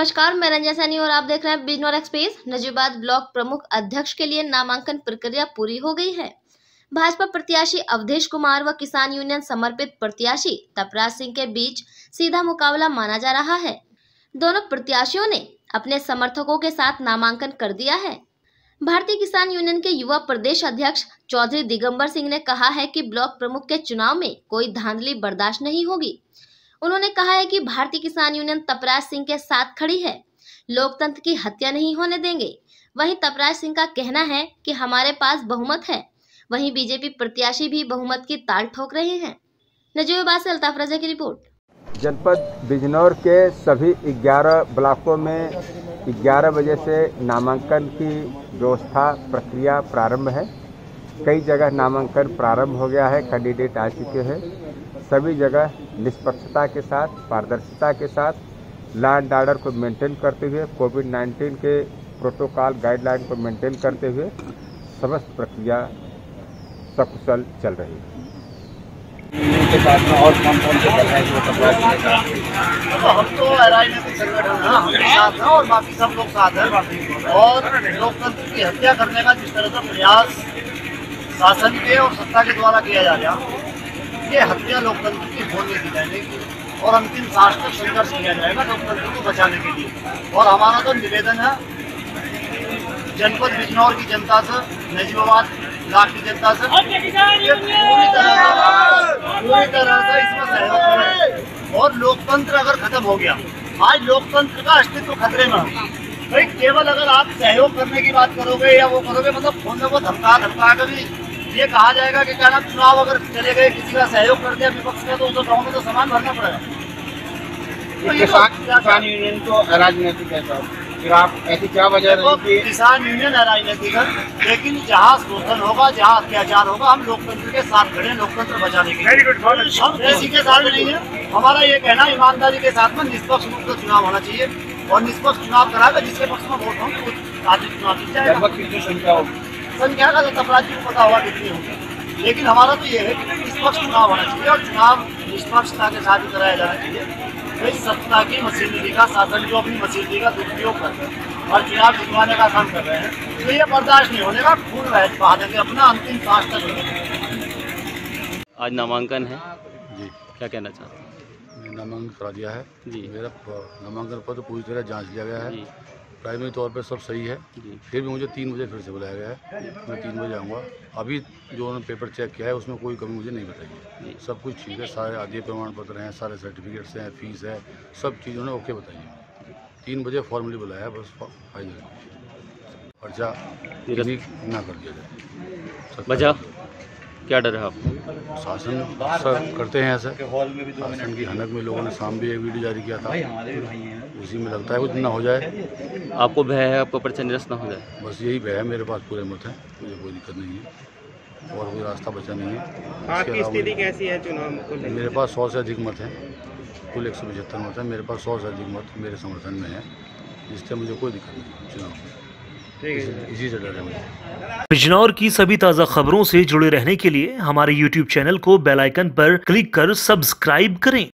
नमस्कार, मैं रंजन सैनी और आप देख रहे हैं बिजनौर एक्सप्रेस। नजीबाद ब्लॉक प्रमुख अध्यक्ष के लिए नामांकन प्रक्रिया पूरी हो गई है। भाजपा प्रत्याशी अवधेश कुमार व किसान यूनियन समर्पित प्रत्याशी तपराज सिंह के बीच सीधा मुकाबला माना जा रहा है। दोनों प्रत्याशियों ने अपने समर्थकों के साथ नामांकन कर दिया है। भारतीय किसान यूनियन के युवा प्रदेश अध्यक्ष चौधरी दिगंबर सिंह ने कहा है कि ब्लॉक प्रमुख के चुनाव में कोई धांधली बर्दाश्त नहीं होगी। उन्होंने कहा है कि भारतीय किसान यूनियन तपराज सिंह के साथ खड़ी है। लोकतंत्र की हत्या नहीं होने देंगे। वहीं तपराज सिंह का कहना है कि हमारे पास बहुमत है। वहीं बीजेपी प्रत्याशी भी बहुमत की ताल ठोक रहे हैं। नजीबाबाद से अल्ताफ रजा की रिपोर्ट। जनपद बिजनौर के सभी 11 ब्लॉकों में 11 बजे से नामांकन की व्यवस्था प्रक्रिया प्रारंभ है। कई जगह नामांकन प्रारंभ हो गया है, कैंडिडेट आ चुके हैं। सभी जगह निष्पक्षता के साथ, पारदर्शिता के साथ लॉ एंड ऑर्डर को मेंटेन करते हुए कोविड 19 के प्रोटोकॉल गाइडलाइन को मेंटेन करते हुए समस्त प्रक्रिया सकुशल चल रही है। के साथ में और कौन कौन से दल हैं। हम तो राजनीतिक संगठन साथ हैं और बाकी सब लोग साथ हैं। और लोकतंत्र की हत्या करने का जिस तरह का प्रयास शासन के और सत्ता के द्वारा किया जा रहा है ये हत्या लोकतंत्र की होने दी जाएगी और अंतिम सांस तक संघर्ष किया जाएगा लोकतंत्र को बचाने के लिए। और हमारा तो निवेदन है जनपद बिजनौर की जनता से नजीबाबाद इलाके की जनता से पूरी तरह पूरी तरह से इसमें सहयोग करें। और लोकतंत्र अगर खत्म हो गया आज लोकतंत्र का अस्तित्व खतरे में भाई केवल अगर आप सहयोग करने की बात करोगे या वो करोगे मतलब फ़ोन में वो धमका धमका कर भी ये कहा जाएगा कि क्या नाम चुनाव अगर चले गए किसी का सहयोग कर दिया विपक्ष का तो उनको गाँव में तो सामान भरना पड़ेगा। तो किसान तो यूनियन तो राजनीतिक है फिर आप ऐसी क्या वजह रही कि किसान यूनियन है राजनीतिक है लेकिन जहाँ शोषण होगा जहाँ अत्याचार होगा हम लोकतंत्र के साथ खड़े लोकतंत्र बचाने के लिए। हम किसी के साथ नहीं है। हमारा ये कहना ईमानदारी के साथ में निष्पक्ष रूप से चुनाव होना चाहिए और निष्पक्ष चुनाव कराएगा जिसके पक्ष में वोट होंगे वो आदमी चुनाव जीत जाएगा। कितनी संख्या का अपराधी को पता होगा कितनी होगी लेकिन हमारा तो ये है कि निष्पक्ष चुनाव होना चाहिए और चुनाव निष्पक्षता के साथ ही कराया जाना चाहिए। भाई सत्ता की मशीनरी का शासन जो अपनी मशीनरी का दुरुपयोग कर रहे हैं और चुनाव जितवाने का काम कर रहे हैं तो ये बर्दाश्त नहीं होने का खून बह बहा देंगे अपना अंतिम सांस तक लेंगे आज नामांकन है। जी। क्या कहना चाहते हैं? नामांकन करा दिया है। जी। मेरा नामांकन पत्र पूरी तरह जाँच लिया गया है। प्राइमरी तौर पर सब सही है। फिर भी मुझे तीन बजे फिर से बुलाया गया है। मैं तीन बजे आऊँगा। अभी जो उन्होंने पेपर चेक किया है उसमें कोई कमी मुझे नहीं बताई जी। सब कुछ ठीक है। सारे आदि प्रमाण पत्र हैं सारे सर्टिफिकेट्स हैं फ़ीस है सब चीज़ उन्होंने ओके बताई है। तीन बजे फॉर्मली बुलाया है बस फाइनल पर्चा ना कर दिया जाए। क्या डर है आपको? शासन सब करते हैं ऐसा। शासन की हनक में लोगों ने शाम भी एक वीडियो जारी किया था। उसी में लगता है कुछ ना हो जाए। आपको भय है आपको पर्चा निरस्त ना हो जाए? बस यही भय है मेरे पास पूरे मत है। मुझे कोई दिक्कत नहीं है। और कोई रास्ता बचा नहीं है। आपकी स्थिति कैसी है चुनाव को मेरे पास सौ से अधिक मत है। कुल एक सौ पचहत्तर मत है। मेरे पास सौ से अधिक मत मेरे समर्थन में है। जिससे मुझे कोई दिक्कत नहीं चुनाव में। बिजनौर की सभी ताज़ा खबरों से जुड़े रहने के लिए हमारे YouTube चैनल को बेल आइकन पर क्लिक कर सब्सक्राइब करें।